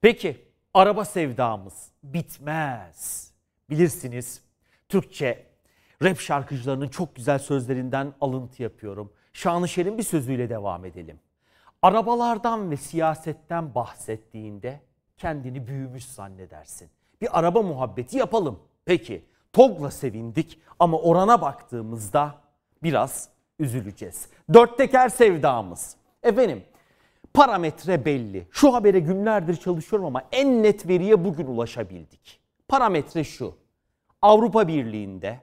Peki araba sevdamız bitmez. Bilirsiniz Türkçe rap şarkıcılarının çok güzel sözlerinden alıntı yapıyorum. Şanışer'in bir sözüyle devam edelim. Arabalardan ve siyasetten bahsettiğinde kendini büyümüş zannedersin. Bir araba muhabbeti yapalım. Peki TOG'la sevindik ama orana baktığımızda biraz üzüleceğiz. Dört teker sevdamız. Efendim parametre belli. Şu habere günlerdir çalışıyorum ama en net veriye bugün ulaşabildik. Parametre şu. Avrupa Birliği'nde,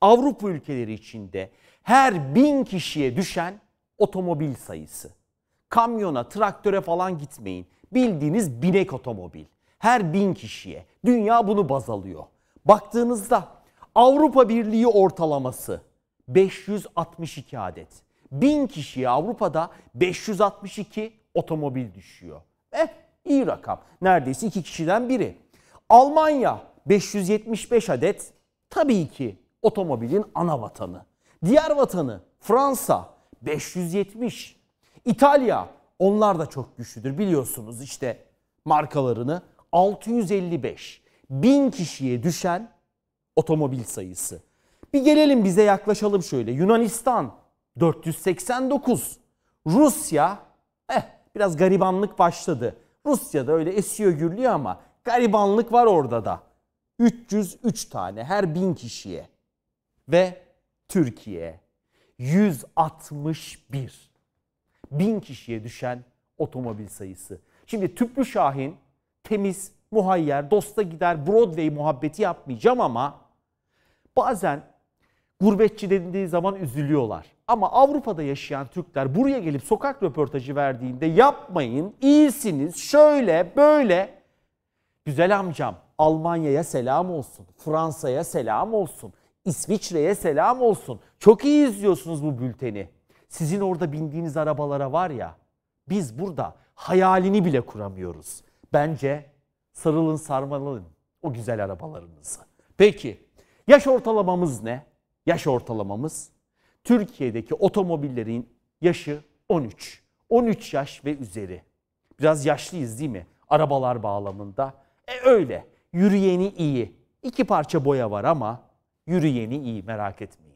Avrupa ülkeleri içinde her bin kişiye düşen otomobil sayısı. Kamyona, traktöre falan gitmeyin. Bildiğiniz binek otomobil. Her bin kişiye. Dünya bunu baz alıyor. Baktığınızda Avrupa Birliği ortalaması 562 adet. Bin kişiye Avrupa'da 562 otomobil düşüyor. Eh iyi rakam. Neredeyse iki kişiden biri. Almanya 575 adet tabii ki otomobilin ana vatanı. Diğer vatanı Fransa 570. İtalya onlar da çok güçlüdür biliyorsunuz işte markalarını 655. Bin kişiye düşen otomobil sayısı. Bir gelelim bize yaklaşalım şöyle. Yunanistan 489. Rusya eh biraz garibanlık başladı. Rusya'da öyle esiyor gürlüyor ama garibanlık var orada da. 303 tane her bin kişiye. Ve Türkiye 161. Bin kişiye düşen otomobil sayısı. Şimdi Tüplü Şahin temiz, muhayyer, dosta gider, Broadway muhabbeti yapmayacağım ama bazen gurbetçi dediği zaman üzülüyorlar. Ama Avrupa'da yaşayan Türkler buraya gelip sokak röportajı verdiğinde yapmayın, iyisiniz, şöyle, böyle. Güzel amcam Almanya'ya selam olsun, Fransa'ya selam olsun, İsviçre'ye selam olsun. Çok iyi izliyorsunuz bu bülteni. Sizin orada bindiğiniz arabalara var ya, biz burada hayalini bile kuramıyoruz. Bence sarılın sarmalın o güzel arabalarınızı. Peki yaş ortalamamız ne? Yaş ortalamamız Türkiye'deki otomobillerin yaşı 13. 13 yaş ve üzeri. Biraz yaşlıyız değil mi? Arabalar bağlamında. E öyle. Yürüyeni iyi. İki parça boya var ama yürüyeni iyi merak etmeyin.